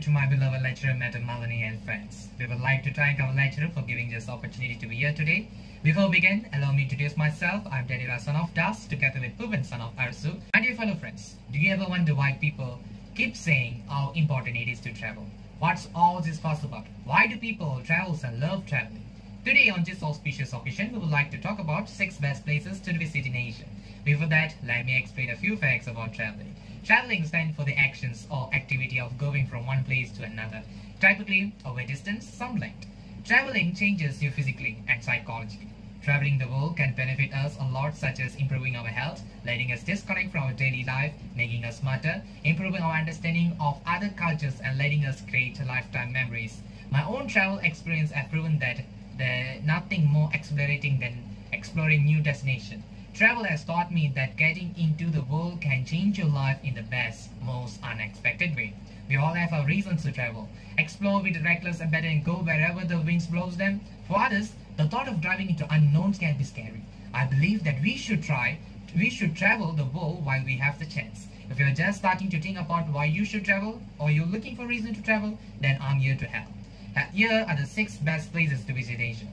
to my beloved lecturer, Madam Malini and friends. We would like to thank our lecturer for giving this opportunity to be here today. Before we begin, allow me to introduce myself. I'm Dedira son of Das, together with Puvan son of Arsu. My dear fellow friends, do you ever wonder why people keep saying how important it is to travel? What's all this fuss about? Why do people travel and love traveling? Today on this auspicious occasion, we would like to talk about 6 best places to visit in Asia. Before that, let me explain a few facts about traveling. Traveling stands for the actions or activity of going from one place to another, typically over distance, some length. Traveling changes you physically and psychologically. Traveling the world can benefit us a lot such as improving our health, letting us disconnect from our daily life, making us smarter, improving our understanding of other cultures and letting us create lifetime memories. My own travel experience has proven that there's nothing more exhilarating than exploring new destinations. Travel has taught me that getting into the world can change your life in the best, most unexpected way. We all have our reasons to travel. Explore with reckless abandon and go wherever the winds blows them. For others, the thought of driving into unknowns can be scary. I believe that we should try, we should travel the world while we have the chance. If you're just starting to think about why you should travel, or you're looking for a reason to travel, then I'm here to help. Uh, here are the six best places to visit Asia.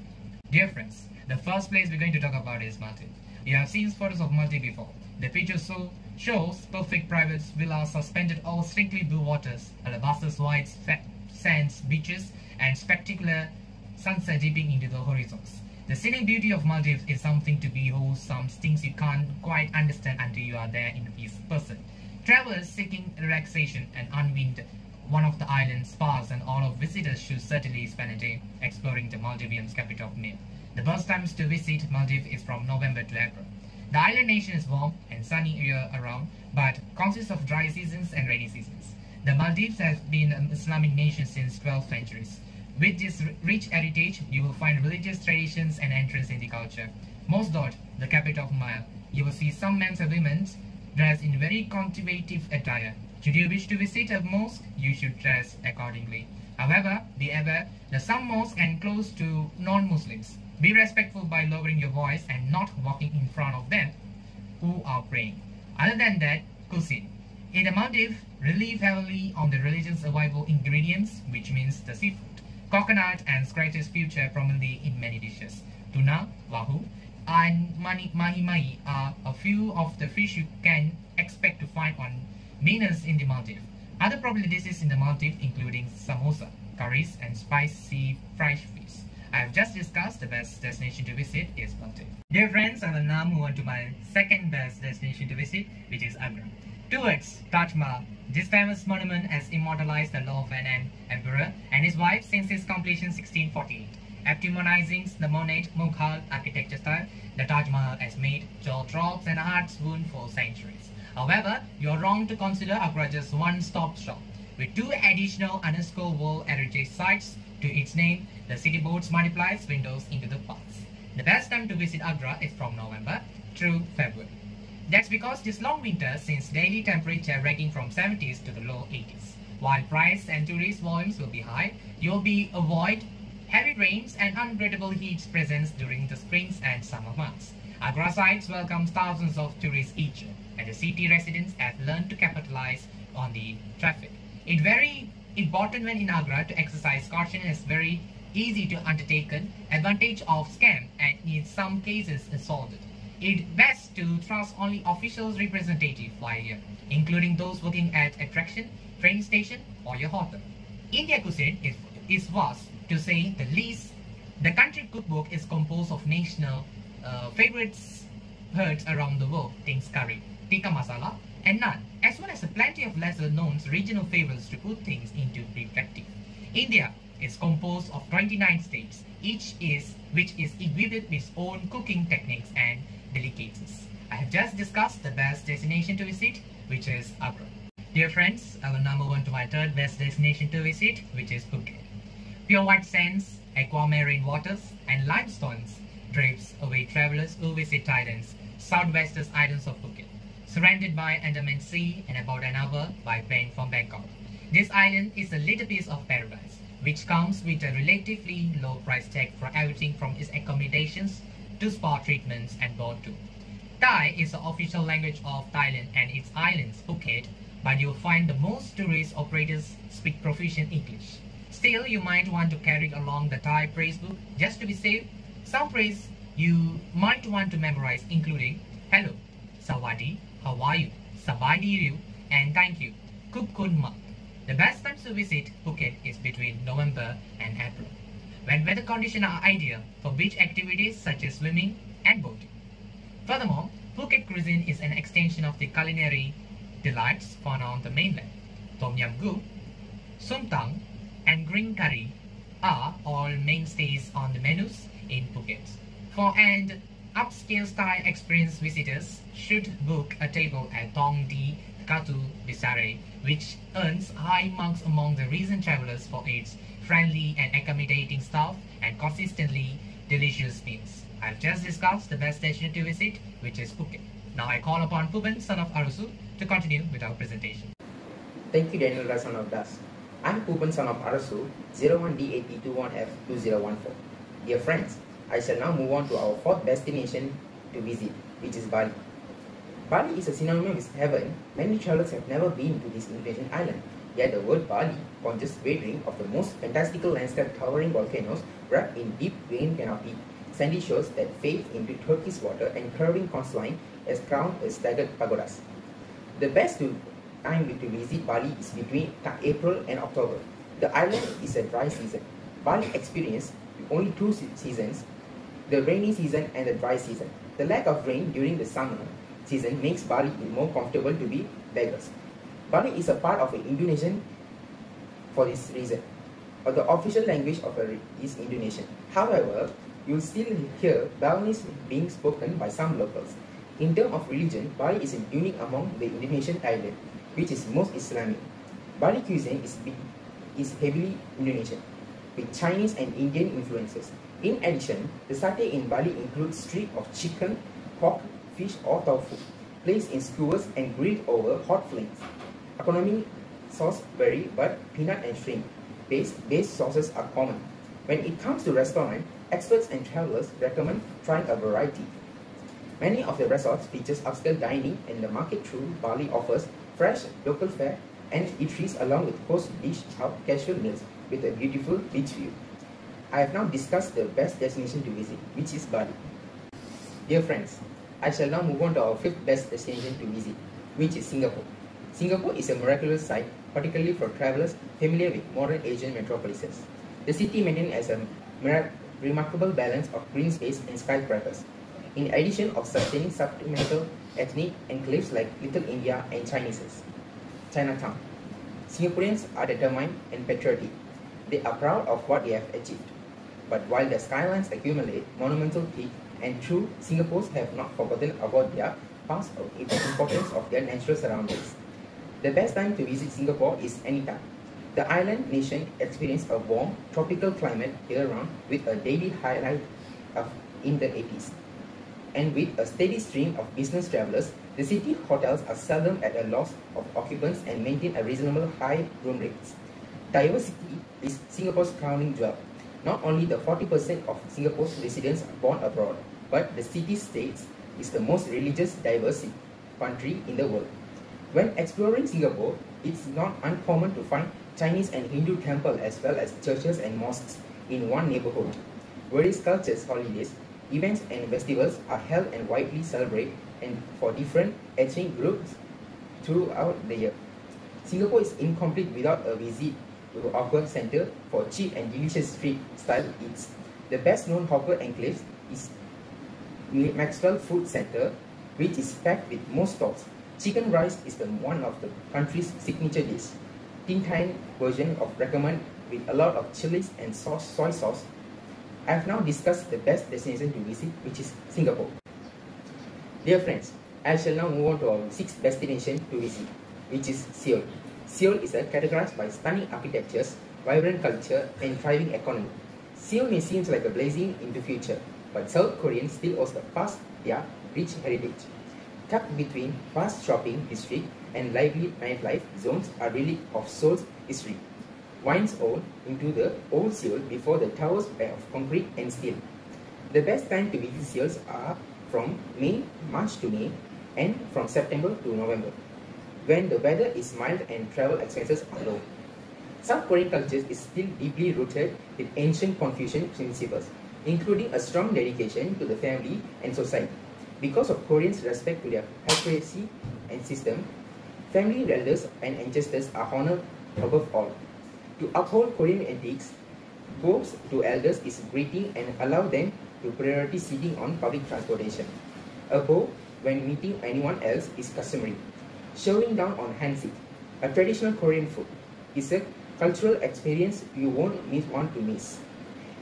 Dear friends, the first place we're going to talk about is Maldives. You have seen photos of Maldives before. The picture so shows perfect private villas suspended over strictly blue waters, alabaster white sands, beaches, and spectacular sunset dipping into the horizons. The scenic beauty of Maldives is something to behold, some things you can't quite understand until you are there in person. Travelers seeking relaxation and unwind one of the island's spas and all of visitors should certainly spend a day exploring the Maldivian capital of Nil. The best times to visit Maldives is from November to April. The island nation is warm and sunny year around, but consists of dry seasons and rainy seasons. The Maldives has been an Islamic nation since 12 centuries. With this rich heritage, you will find religious traditions and entrance in the culture. Most dot the capital of Maya. You will see some men and women dressed in very conservative attire. Should you wish to visit a mosque, you should dress accordingly. However, be aware that some mosques are closed to non-Muslims. Be respectful by lowering your voice and not walking in front of them who are praying. Other than that, cuisine. In the Maldives, rely heavily on the religious survival ingredients, which means the seafood. Coconut and scratches feature prominently in many dishes. Tuna, wahoo, and mahi mahi are a few of the fish you can expect to find on menus in the Maldives. Other popular dishes in the Maldives including samosa, curries, and spicy fried fish. I have just discussed the best destination to visit is Maldives. Dear friends, I will now move on to my second best destination to visit, which is Agra. Towards Taj Mahal, this famous monument has immortalized the love of an emperor and his wife since its completion 1648. Epitomizing the Monet Mughal architecture style, the Taj Mahal has made jaw drops and hearts wound for centuries. However, you are wrong to consider Agra just one-stop shop. With two additional UNESCO World Sites to its name, the city boards multiplies windows into the parks. The best time to visit Agra is from November through February. That's because this long winter since daily temperature ranging from 70s to the low 80s. While price and tourist volumes will be high, you'll be avoid heavy rains and unbearable heat presence during the springs and summer months. Agra sites welcome thousands of tourists each year, and the city residents have learned to capitalize on the traffic. It very important when in Agra to exercise caution is very easy to undertaken, advantage of scam and in some cases assaulted. It best to trust only officials representative here, including those working at attraction, train station or your hotel. India cuisine is, is vast to say the least. The country cookbook is composed of national uh, favorites heard around the world, things curry, tikka masala, and naan, as well as a plenty of lesser known regional favorites to put things into perspective. India is composed of 29 states, each is which is equipped with its own cooking techniques and delicacies. I have just discussed the best destination to visit, which is Agra. Dear friends, I will now move on to my third best destination to visit, which is Phuket. Pure white sands, aquamarine waters, and limestones drapes away travelers who visit Thailand's southwestern islands of Phuket surrounded by Andaman Sea and about an hour by plane from Bangkok. This island is a little piece of paradise, which comes with a relatively low price tag for everything from its accommodations to spa treatments and board tour. Thai is the official language of Thailand and its islands, Phuket, but you'll find the most tourist operators speak proficient English. Still, you might want to carry along the Thai praise book just to be safe. Some phrases you might want to memorize including hello, sawadi, how are you, sabadi and thank you, kup kun mak. The best time to visit Phuket is between November and April, when weather conditions are ideal for beach activities such as swimming and boating. Furthermore, Phuket cuisine is an extension of the culinary delights found on the mainland. Tom Yam Goong, Sum Tang, and green curry are all mainstays on the menus in Phuket. For an upscale style experience, visitors should book a table at Tong Di Katu Bisare, which earns high marks among the recent travelers for its friendly and accommodating staff and consistently delicious meals. I've just discussed the best destination to visit, which is Phuket. Now I call upon Puban, son of Arusu, to continue with our presentation. Thank you, Daniel son of Das. I'm Puban, son of Arusu, 01D8021F2014. Dear friends, I shall now move on to our fourth destination to visit, which is Bali. Bali is a synonym with heaven. Many travelers have never been to this Indonesian island. Yet the word Bali conjures daydream of the most fantastical landscape towering volcanoes wrapped in deep green canopy, sandy shores that fade into turquoise water and curving coastline as crowned with staggered pagodas. The best time to visit Bali is between April and October. The island is a dry season. Bali experiences only two seasons, the rainy season and the dry season. The lack of rain during the summer season makes Bali more comfortable to be beggars. Bali is a part of Indonesian for this reason. Or the official language of is Indonesian. However, you'll still hear Balinese being spoken by some locals. In terms of religion, Bali is unique among the Indonesian island, which is most Islamic. Bali cuisine is, is heavily Indonesian, with Chinese and Indian influences. In addition, the satay in Bali includes strips of chicken, pork, fish or tofu, placed in skewers and grilled over hot flames. Economy sauce vary, but peanut and shrimp based, based sauces are common. When it comes to restaurant, experts and travelers recommend trying a variety. Many of the resorts features upscale dining and the market through Bali offers fresh local fare and eateries along with post dish out casual meals with a beautiful beach view. I have now discussed the best destination to visit, which is Bali. Dear friends, I shall now move on to our fifth best destination to visit, which is Singapore. Singapore is a miraculous sight, particularly for travelers familiar with modern Asian metropolises. The city maintains as a remarkable balance of green space and skyscrapers, in addition of sustaining supplemental ethnic enclaves like Little India and Chineses. Chinatown. Singaporeans are determined and patriotic. They are proud of what they have achieved. But while the skylines accumulate monumental peaks and true Singaporeans have not forgotten about their past or the importance of their natural surroundings. The best time to visit Singapore is anytime. The island nation experiences a warm, tropical climate year-round with a daily highlight of in the 80s. And with a steady stream of business travelers, the city hotels are seldom at a loss of occupants and maintain a reasonable high room rates. Diversity is Singapore's crowning jewel. Not only the 40% of Singapore's residents are born abroad, but the city-states is the most religious diverse country in the world. When exploring Singapore, it's not uncommon to find Chinese and Hindu temples as well as churches and mosques in one neighborhood. Various cultures, holidays, events and festivals are held and widely celebrated and for different ethnic groups throughout the year. Singapore is incomplete without a visit hawker center for cheap and delicious street style eats. The best known hawker enclave is Maxwell Food Center, which is packed with most stalls. Chicken rice is the one of the country's signature dish. Tian Tian version of recommend with a lot of chilies and sauce, soy sauce. I have now discussed the best destination to visit, which is Singapore. Dear friends, I shall now move on to our sixth destination to visit, which is Seoul. Seoul is categorized by stunning architectures, vibrant culture, and thriving economy. Seoul may seem like a blazing into future, but South Koreans still the past their rich heritage. Tucked between fast shopping district and lively nightlife zones are relic of Seoul's history. Wines owned into the old Seoul before the towers were of concrete and steel. The best time to visit Seoul are from May, March to May, and from September to November. When the weather is mild and travel expenses are low. South Korean culture is still deeply rooted in ancient Confucian principles, including a strong dedication to the family and society. Because of Koreans' respect to their hierarchy and system, family elders and ancestors are honored above all. To uphold Korean ethics, bows to elders is greeting and allow them to priority seating on public transportation. A bow when meeting anyone else is customary. Showing down on handshake, a traditional Korean food, is a cultural experience you won't miss want to miss.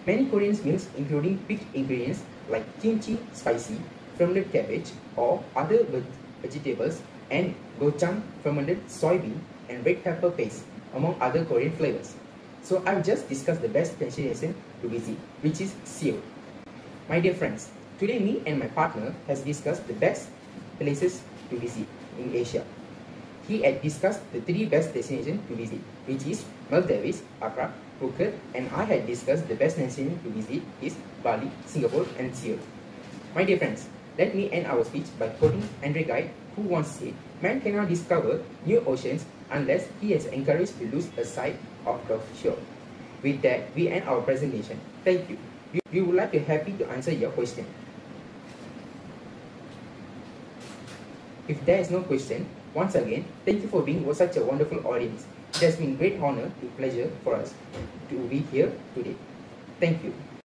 Many Korean meals including picked ingredients like kimchi, spicy, fermented cabbage or other vegetables and gochujang, fermented soybean and red pepper paste among other Korean flavors. So I've just discussed the best destination to visit, which is Seoul. My dear friends, today me and my partner has discussed the best places to visit in Asia. He had discussed the three best destinations to visit, which is Maldives, Agra, Phuket, and I had discussed the best destination to visit is Bali, Singapore, and Seoul. My dear friends, let me end our speech by quoting Andre Gide, who once said, Man cannot discover new oceans unless he is encouraged to lose a sight of the shore. With that, we end our presentation. Thank you. We would like to happy to answer your question. If there is no question, once again, thank you for being such a wonderful audience. It has been great honor and pleasure for us to be here today. Thank you.